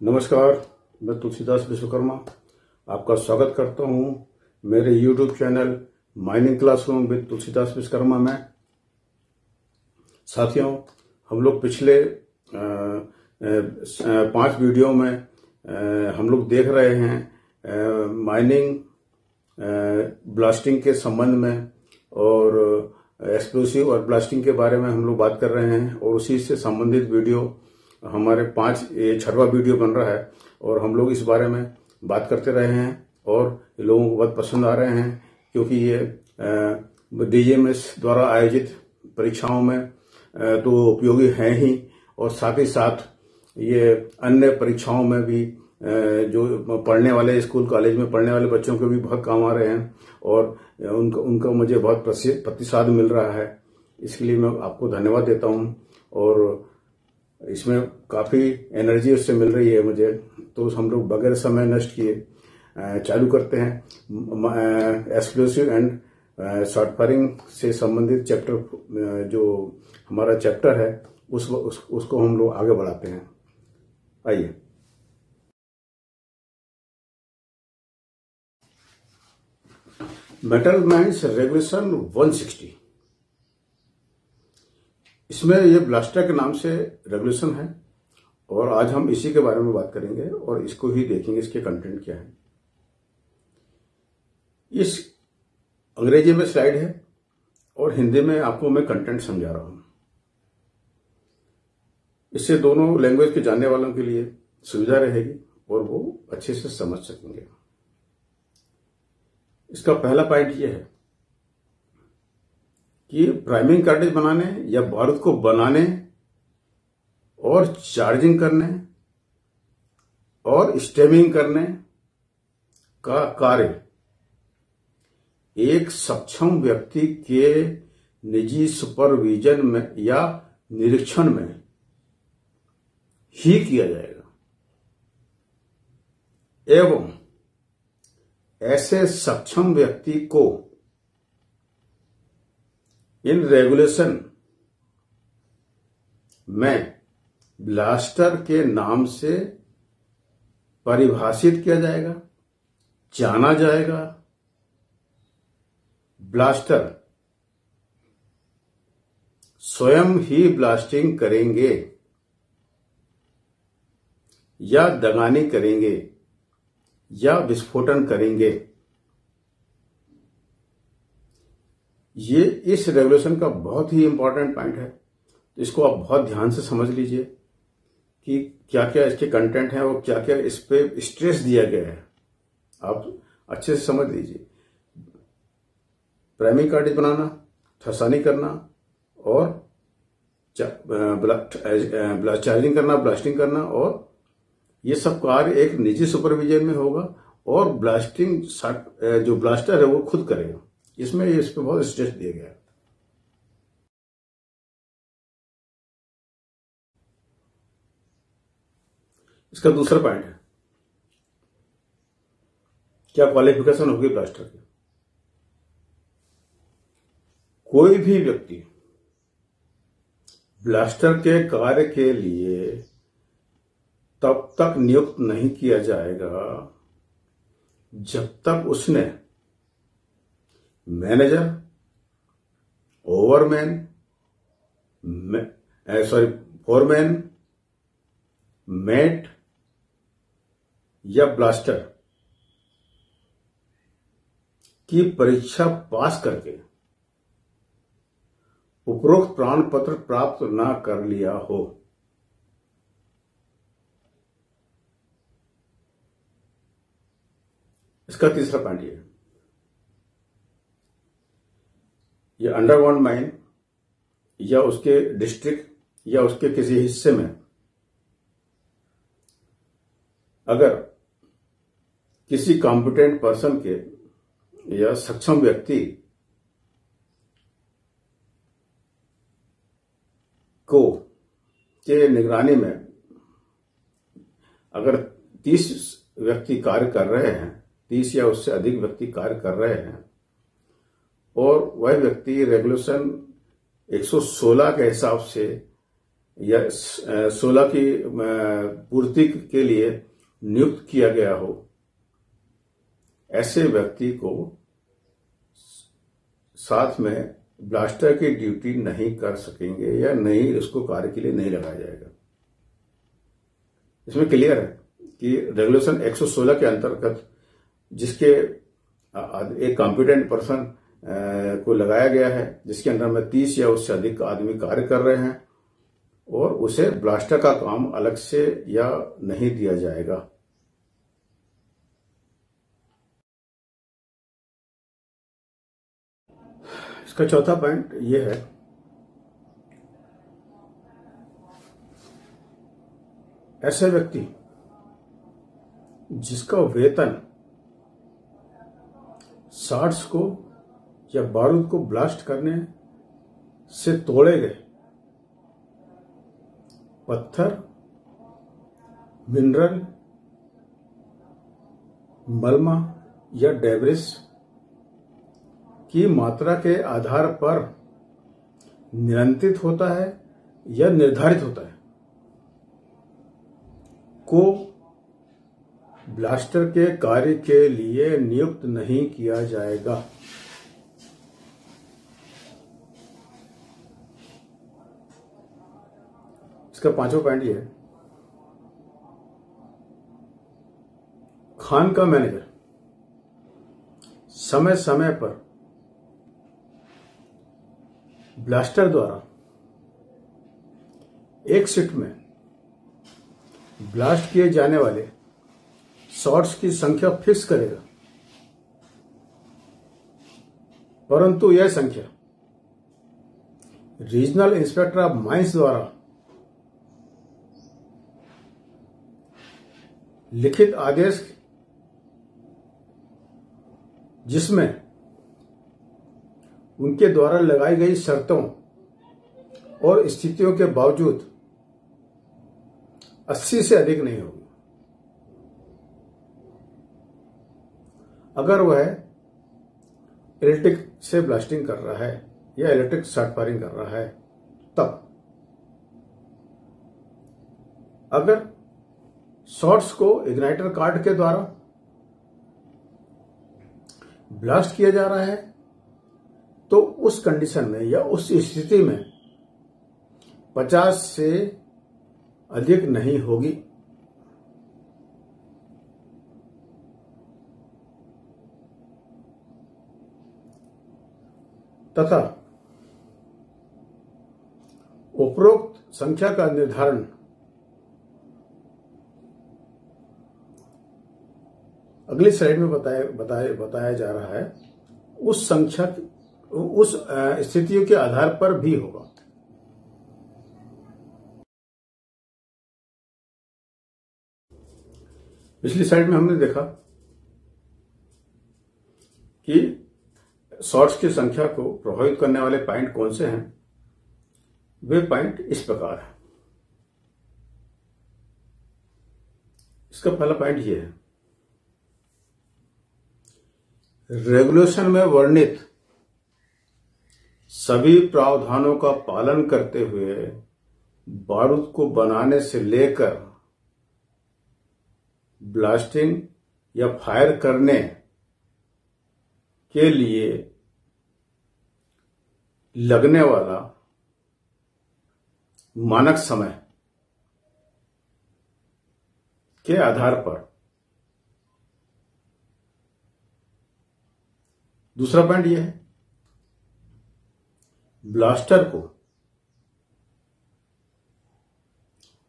नमस्कार मैं तुलसीदास विश्वकर्मा आपका स्वागत करता हूँ मेरे YouTube channel mining classroom with Tulsidas Vishwakarma में। साथियों हम लोग पिछले पाँच वीडियो में आ, हम लोग देख रहे हैं माइनिंग ब्लास्टिंग के संबंध में और एक्सप्लोसिव और ब्लास्टिंग के बारे में हम लोग बात कर रहे हैं और उसी से संबंधित वीडियो हमारे पाँच ये छठवा वीडियो बन रहा है और हम लोग इस बारे में बात करते रहे हैं और लोगों को बहुत पसंद आ रहे हैं, क्योंकि ये डीजीएमएस द्वारा आयोजित परीक्षाओं में तो उपयोगी हैं ही और साथ ही साथ ये अन्य परीक्षाओं में भी जो पढ़ने वाले स्कूल, कॉलेज में पढ़ने वाले बच्चों के भी बहुत काम आ रहे हैं और उनका उनका मुझे बहुत प्रतिसाद मिल रहा है। इसके लिए मैं आपको धन्यवाद देता हूँ और इसमें काफ़ी एनर्जी उससे मिल रही है मुझे। तो हम लोग बगैर समय नष्ट किए चालू करते हैं। एक्सक्लूसिव एंड शॉर्ट फायरिंग से संबंधित चैप्टर जो हमारा चैप्टर है उस, उस उसको हम लोग आगे बढ़ाते हैं। आइए। मेटल माइंस रेगुलेशन 160 इसमें ये ब्लास्टर के नाम से रेगुलेशन है और आज हम इसी के बारे में बात करेंगे और इसको ही देखेंगे इसके कंटेंट क्या है। इस अंग्रेज़ी में स्लाइड है और हिंदी में आपको मैं कंटेंट समझा रहा हूँ। इससे दोनों लैंग्वेज के जानने वालों के लिए सुविधा रहेगी और वो अच्छे से समझ सकेंगे। इसका पहला पॉइंट यह है कि प्राइमिंग कार्टेज बनाने या बारूद को बनाने और चार्जिंग करने और स्टेमिंग करने का कार्य एक सक्षम व्यक्ति के निजी सुपरविजन में या निरीक्षण में ही किया जाएगा। एवं ऐसे सक्षम व्यक्ति को इन रेगुलेशन में ब्लास्टर के नाम से परिभाषित किया जाएगा, जाना जाएगा। ब्लास्टर स्वयं ही ब्लास्टिंग करेंगे या दगानी करेंगे या विस्फोटन करेंगे। ये, इस रेगुलेशन का बहुत ही इंपॉर्टेंट पॉइंट है। तो इसको आप बहुत ध्यान से समझ लीजिए कि क्या क्या इसके कंटेंट है और क्या क्या इस पे स्ट्रेस दिया गया है। आप अच्छे से समझ लीजिए। प्राइमरी कार्टेज बनाना ठसानी करना और चार्जिंग करना ब्लास्टिंग करना और ये सब कार्य एक निजी सुपरविजन में होगा और ब्लास्टिंग जो ब्लास्टर है वो खुद करेगा। इसमें इस पर बहुत स्ट्रेस दिया गया। इसका दूसरा पॉइंट है। क्या क्वालिफिकेशन होगी प्लास्टर की? कोई भी व्यक्ति ब्लास्टर के कार्य के लिए तब तक नियुक्त नहीं किया जाएगा जब तक उसने manager overman sorry foreman mate या ब्लास्टर की परीक्षा पास करके उपरोक्त प्राण पत्र प्राप्त ना कर लिया हो। इसका तीसरा पॉइंट यह या अंडरग्राउंड माइन या उसके डिस्ट्रिक्ट या उसके किसी हिस्से में। अगर किसी कॉम्पिटेंट पर्सन के या सक्षम व्यक्ति को के निगरानी में अगर तीस व्यक्ति कार्य कर रहे हैं, तीस या उससे अधिक व्यक्ति कार्य कर रहे हैं और वह व्यक्ति रेगुलेशन 116 के हिसाब से या सोलह की पूर्ति के लिए नियुक्त किया गया हो। ऐसे व्यक्ति को साथ में ब्लास्टर की ड्यूटी नहीं कर सकेंगे या नहीं, उसको कार्य के लिए नहीं लगाया जाएगा। इसमें क्लियर है कि रेगुलेशन 116 के अंतर्गत जिसके एक कॉम्पिटेंट पर्सन को लगाया गया है, जिसके अंदर में 30 या उससे अधिक आदमी कार्य कर रहे हैं, और उसे ब्लास्टर का काम अलग से या नहीं दिया जाएगा। इसका चौथा पॉइंट ये है ऐसे व्यक्ति जिसका वेतन शार्ट्स को या बारूद को ब्लास्ट करने से तोड़े गए, पत्थर, मिनरल, मलमा या डेब्रिस की मात्रा के आधार पर नियंत्रित होता है या निर्धारित होता है, को ब्लास्टर के कार्य के लिए नियुक्त नहीं किया जाएगा। इसका पांचवा पॉइंट ये है। खान का मैनेजर। समय समय पर ब्लास्टर द्वारा एक शिफ्ट में ब्लास्ट किए जाने वाले शॉट्स की संख्या फिक्स करेगा। परंतु यह संख्या रीजनल इंस्पेक्टर ऑफ़ माइंस द्वारा लिखित आदेश जिसमें उनके द्वारा लगाई गई शर्तों और स्थितियों के बावजूद 80 से अधिक नहीं होगी। अगर वह इलेक्ट्रिक से ब्लास्टिंग कर रहा है या इलेक्ट्रिक शॉर्ट फायरिंग कर रहा है, तब अगर शॉर्ट्स को इग्नाइटर कार्ड के द्वारा ब्लास्ट किया जा रहा है तो उस कंडीशन में या उस स्थिति में 50 से अधिक नहीं होगी। तथा उपरोक्त संख्या का निर्धारण अगली स्लाइड में बताया बताया बताया जा रहा है, उस संख्या उस स्थितियों के आधार पर भी होगा। पिछली साइड में हमने देखा कि शॉर्ट्स की संख्या को प्रभावित करने वाले पॉइंट कौन से हैं? वे पॉइंट इस प्रकार है। इसका पहला पॉइंट यह है। रेगुलेशन में वर्णित सभी प्रावधानों का पालन करते हुए बारूद को बनाने से लेकर ब्लास्टिंग या फायर करने के लिए लगने वाला मानक समय के आधार पर दूसरा पॉइंट यह है। ब्लास्टर को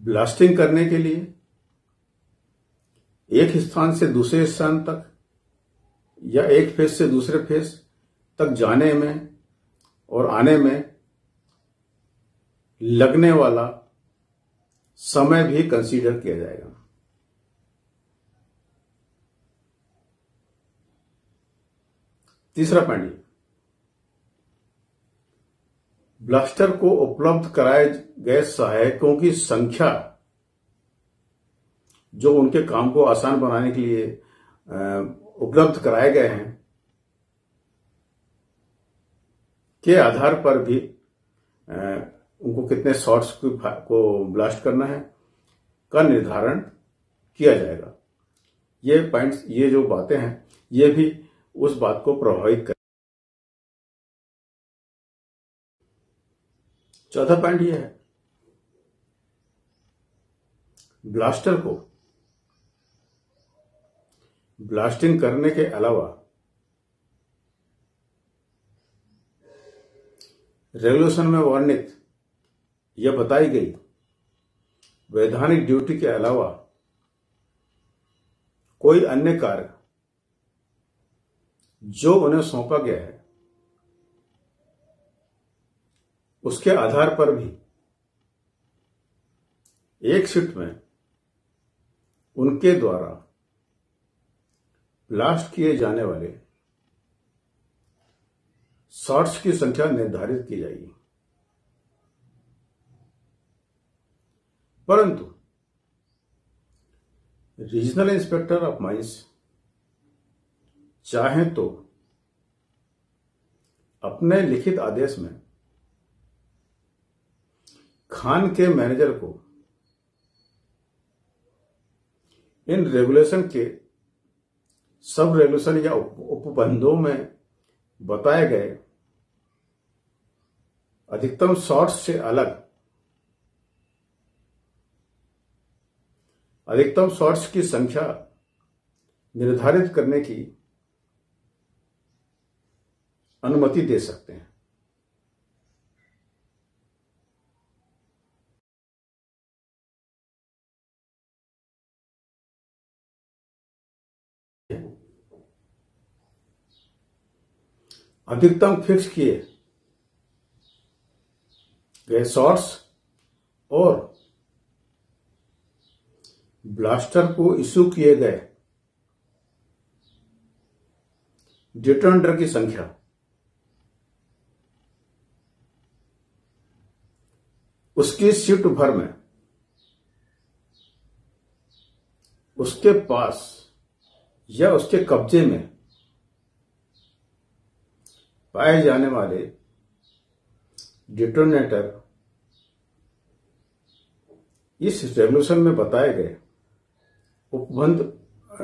ब्लास्टिंग करने के लिए एक स्थान से दूसरे स्थान तक या एक फेस से दूसरे फेस तक जाने में और आने में लगने वाला समय भी कंसीडर किया जाएगा। तीसरा पॉइंट। ब्लास्टर को उपलब्ध कराए गए सहायकों की संख्या जो उनके काम को आसान बनाने के लिए उपलब्ध कराए गए हैं, के आधार पर भी उनको कितने शॉट्स को ब्लास्ट करना है, का निर्धारण किया जाएगा। ये पॉइंट्स, ये जो बातें हैं, ये भी उस बात को प्रभावित कर। चौथा पॉइंट यह है। ब्लास्टर को ब्लास्टिंग करने के अलावा रेगुलेशन में वर्णित यह बताई गई वैधानिक ड्यूटी के अलावा कोई अन्य कार्य जो उन्हें सौंपा गया है, उसके आधार पर भी एक शिफ्ट में उनके द्वारा ब्लास्ट किए जाने वाले शॉट्स की संख्या निर्धारित की जाएगी। परंतु, रीजनल इंस्पेक्टर ऑफ़ माइंस चाहें तो अपने लिखित आदेश में खान के मैनेजर को इन रेगुलेशन के सब रेगुलेशन या उपबंधों में बताए गए अधिकतम शॉर्ट्स से अलग, अधिकतम शॉर्ट्स की संख्या निर्धारित करने की अनुमति दे सकते हैं। अधिकतम फिक्स किए गए शॉर्ट्स और ब्लास्टर को इश्यू किए गए डिटोनेटर की संख्या। उसकी सीट भर में, उसके पास या उसके कब्जे में पाए जाने वाले डिटोनेटर इस रेवल्यूशन में बताए गए उपबंध,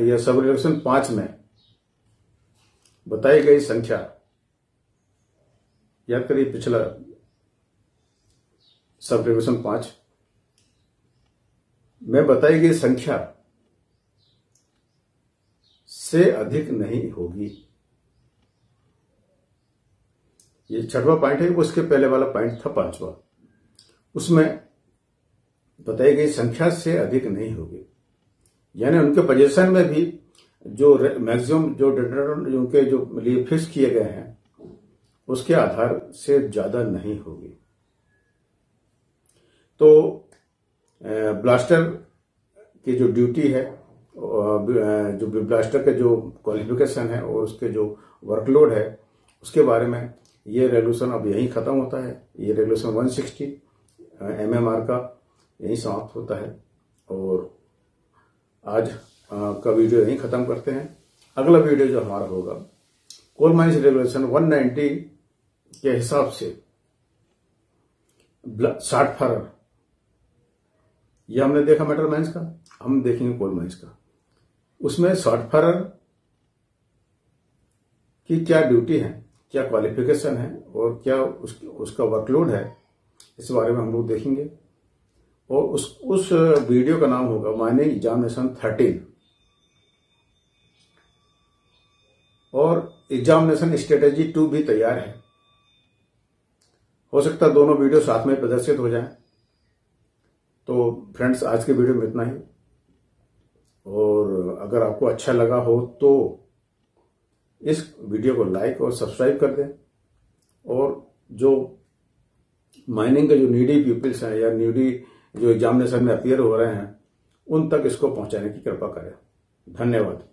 या सब रेवल्यूशन पाँच में बताई गई संख्या याद करिए पिछला सब रेवल्यूशन पाँच। में बताई गई संख्या से अधिक नहीं होगी। ये छठवा पॉइंट है, उसके पहले वाला पॉइंट था पांचवा। उसमें बताई गई संख्या से अधिक नहीं होगी। यानी उनके पोजिशन में भी जो मैक्सिमम जो जो उनके जो लिए फिक्स किए गए हैं, उसके आधार से ज़्यादा नहीं होगी। तो ब्लास्टर की जो ड्यूटी है जो ब्लास्टर के जो क्वालिफिकेशन है और उसके जो वर्कलोड है, उसके बारे में ये रेगुलेशन अब यहीं खत्म होता है। ये रेगुलेशन 160 एमएमआर का यहीं समाप्त होता है और आज का वीडियो यहीं खत्म करते हैं। अगला वीडियो जो हमारा होगा कोल माइन्स रेगुलेशन 190 के हिसाब से साठ फरर। ये हमने देखा मेटल माइंस का? हम देखेंगे कोल माइन्स का। उसमें शॉर्ट फरर की क्या ड्यूटी है क्या क्वालिफिकेशन है और क्या उस, उसका वर्कलोड है इस बारे में हम लोग देखेंगे। और उस उस वीडियो का नाम होगा माइनिंग एग्जामिनेशन थर्टीन और एग्जामिनेशन स्ट्रेटेजी टू भी तैयार है। हो सकता है दोनों वीडियो साथ में प्रदर्शित हो जाएँ। तो फ्रेंड्स आज के वीडियो में इतना ही। और अगर आपको अच्छा लगा हो तो इस वीडियो को लाइक और सब्सक्राइब कर दें। और जो माइनिंग के जो नीडी पीपल्स हैं या नीडी जो एग्जामिनेशन में अपियर हो रहे हैं, उन तक इसको पहुँचाने की कृपा करें। धन्यवाद।